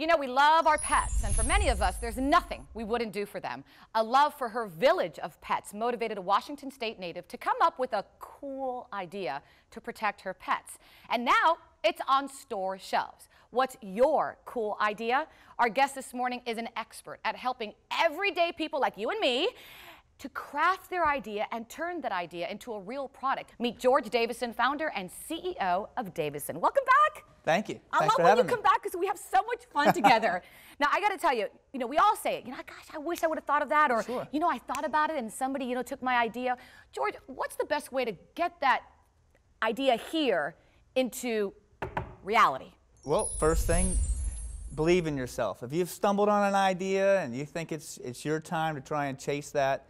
You know, we love our pets, and for many of us, there's nothing we wouldn't do for them. A love for her village of pets motivated a Washington State native to come up with a cool idea to protect her pets. And now it's on store shelves. What's your cool idea? Our guest this morning is an expert at helping everyday people like you and me to craft their idea and turn that idea into a real product. Meet George Davison, founder and CEO of Davison. Welcome back. Thank you. I Thanks love when you having come me. back because we have so much fun together. now I got to tell you, you know, we all say it. You know, gosh, I wish I would have thought of that, or Sure. you know, I thought about it and somebody, you know, took my idea. George, what's the best way to get that idea here into reality? Well, first thing, believe in yourself. If you've stumbled on an idea and you think it's it's your time to try and chase that,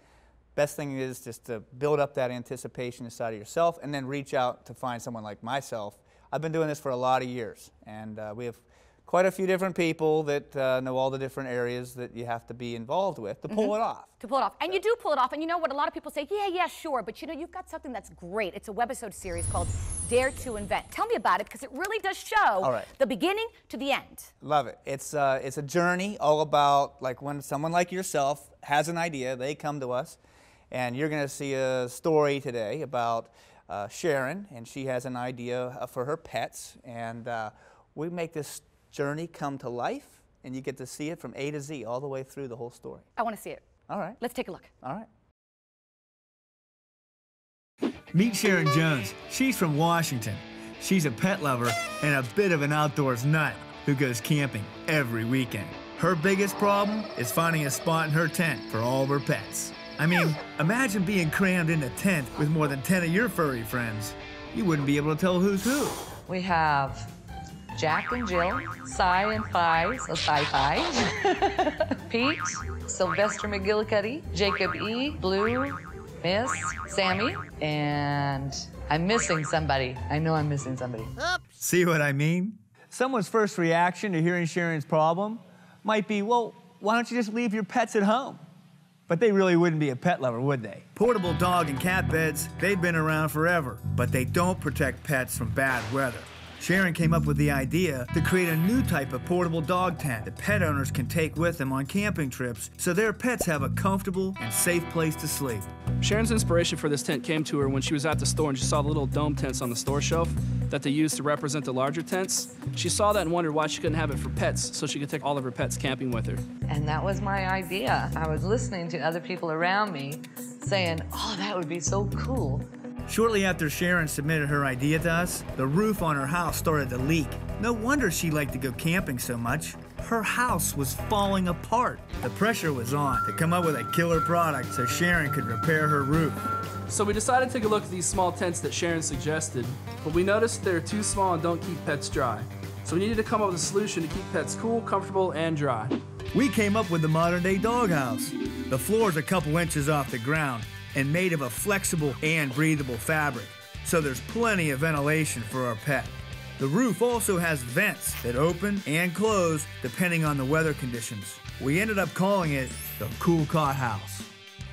best thing is just to build up that anticipation inside of yourself and then reach out to find someone like myself. I've been doing this for a lot of years, and uh, we have quite a few different people that uh, know all the different areas that you have to be involved with to pull it off. to pull it off. And you do pull it off. And you know what? A lot of people say, yeah, yeah, sure. But you know, you've got something that's great. It's a webisode series called Dare to Invent. Tell me about it because it really does show right. the beginning to the end. Love it. It's uh, it's a journey all about like when someone like yourself has an idea, they come to us, and you're going to see a story today about uh, Sharon, and she has an idea uh, for her pets, and uh, we make this journey come to life, and you get to see it from A to Z all the way through the whole story. I want to see it. All right. Let's take a look. All right. Meet Sharon Jones. She's from Washington. She's a pet lover and a bit of an outdoors nut who goes camping every weekend. Her biggest problem is finding a spot in her tent for all of her pets. I mean, imagine being crammed in a tent with more than 10 of your furry friends. You wouldn't be able to tell who's who. We have Jack and Jill, Cy and Phi, oh, so Cy Phi, Pete, Sylvester McGillicuddy, Jacob E, Blue, Miss, Sammy, and I'm missing somebody. I know I'm missing somebody. See what I mean? Someone's first reaction to hearing Sharon's problem might be, well, why don't you just leave your pets at home? But they really wouldn't be a pet lover, would they? Portable dog and cat beds, they've been around forever, but they don't protect pets from bad weather. Sharon came up with the idea to create a new type of portable dog tent that pet owners can take with them on camping trips so their pets have a comfortable and safe place to sleep. Sharon's inspiration for this tent came to her when she was at the store and she saw the little dome tents on the store shelf that they used to represent the larger tents. She saw that and wondered why she couldn't have it for pets so she could take all of her pets camping with her. And that was my idea. I was listening to other people around me saying, oh, that would be so cool. Shortly after Sharon submitted her idea to us, the roof on her house started to leak. No wonder she liked to go camping so much. Her house was falling apart. The pressure was on to come up with a killer product so Sharon could repair her roof. So we decided to take a look at these small tents that Sharon suggested, but we noticed they're too small and don't keep pets dry. So we needed to come up with a solution to keep pets cool, comfortable, and dry. We came up with the modern day doghouse. The floor is a couple inches off the ground and made of a flexible and breathable fabric, so there's plenty of ventilation for our pet. The roof also has vents that open and close depending on the weather conditions. We ended up calling it the Cool Cot House.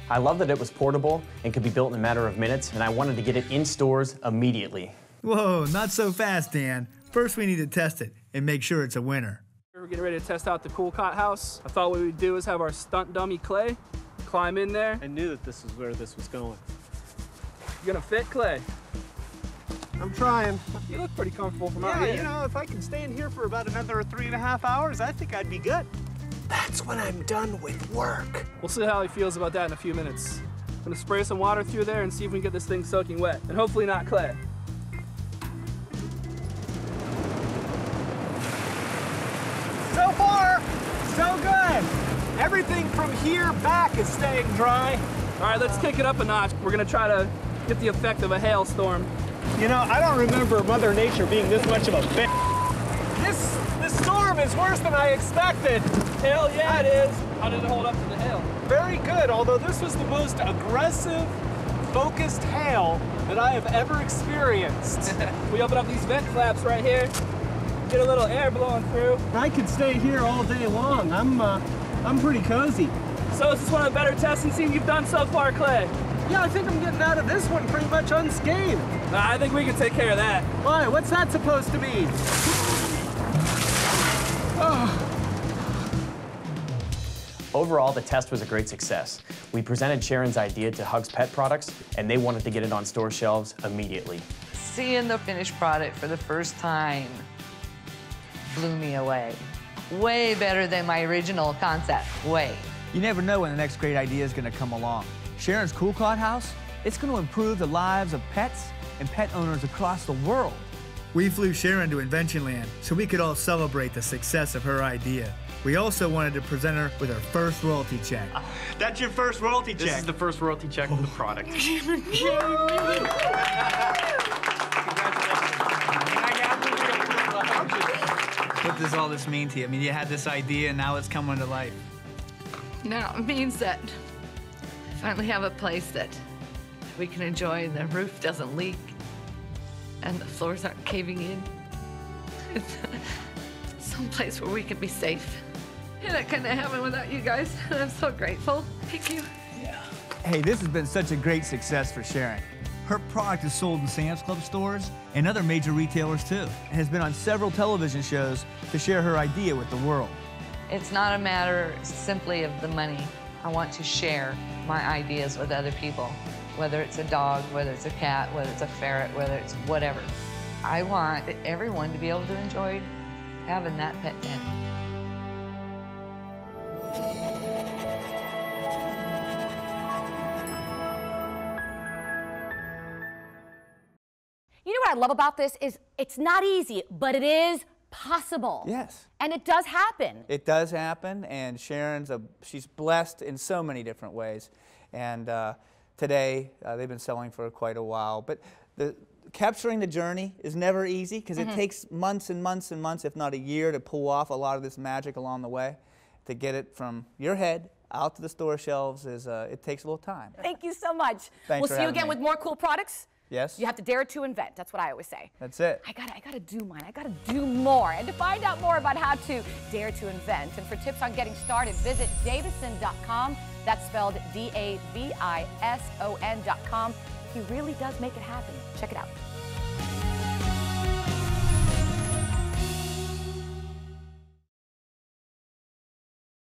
I love that it was portable and could be built in a matter of minutes, and I wanted to get it in stores immediately. Whoa, not so fast, Dan. First, we need to test it and make sure it's a winner. We're getting ready to test out the Cool Cot house. I thought what we'd do is have our stunt dummy Clay climb in there. I knew that this is where this was going. You gonna fit Clay? I'm trying. You look pretty comfortable from out Yeah, here. you know, if I can stay in here for about another three and a half hours, I think I'd be good. That's when I'm done with work. We'll see how he feels about that in a few minutes. I'm gonna spray some water through there and see if we can get this thing soaking wet. And hopefully not clay. So far, so good. Everything from here back is staying dry. All right, let's kick it up a notch. We're gonna try to get the effect of a hailstorm. You know, I don't remember Mother Nature being this much of a bitch. This, this storm is worse than I expected. Hell yeah, it is. How did it hold up to the hail? Very good, although this was the most aggressive, focused hail that I have ever experienced. We open up these vent flaps right here, get a little air blowing through. I could stay here all day long. I'm, uh, I'm pretty cozy. So this is this one of the better testing scenes you've done so far, Clay? Yeah, I think I'm getting out of this one pretty much unscathed. Nah, I think we can take care of that. Why? What's that supposed to mean? Oh, Overall, the test was a great success. We presented Sharon's idea to Hugs Pet Products, and they wanted to get it on store shelves immediately. Seeing the finished product for the first time blew me away. Way better than my original concept, way. You never know when the next great idea is going to come along. Sharon's Cool Cot House, it's going to improve the lives of pets and pet owners across the world. We flew Sharon to Inventionland so we could all celebrate the success of her idea. We also wanted to present her with her first royalty check. That's your first royalty This check. This is the first royalty check of the product. What does all this mean to you? I mean, you had this idea and now it's coming to life. Now it means that I finally have a place that we can enjoy and the roof doesn't leak and the floors aren't caving in. It's some place where we can be safe. And that couldn't have happened without you guys. And I'm so grateful. Thank you. Yeah. Hey, this has been such a great success for Sharon. Her product is sold in Sam's Club stores and other major retailers too, and has been on several television shows to share her idea with the world. It's not a matter simply of the money. I want to share my ideas with other people, whether it's a dog, whether it's a cat, whether it's a ferret, whether it's whatever. I want everyone to be able to enjoy having that pet tent. You know what I love about this is it's not easy, but it is possible. Yes. And it does happen. It does happen, and Sharon's a she's blessed in so many different ways. And uh, today uh, they've been selling for quite a while, but the capturing the journey is never easy because it takes months and months and months, if not a year, to pull off a lot of this magic along the way. To get it from your head out to the store shelves is uh, it takes a little time. Thank you so much. Thanks we'll see you again me. with more cool products. Yes. You have to dare to invent. That's what I always say. That's it. I gotta, I gotta do mine. I gotta do more. And to find out more about how to dare to invent and for tips on getting started, visit davison.com. That's spelled D-A-V-I-S-O-N.com. He really does make it happen. Check it out.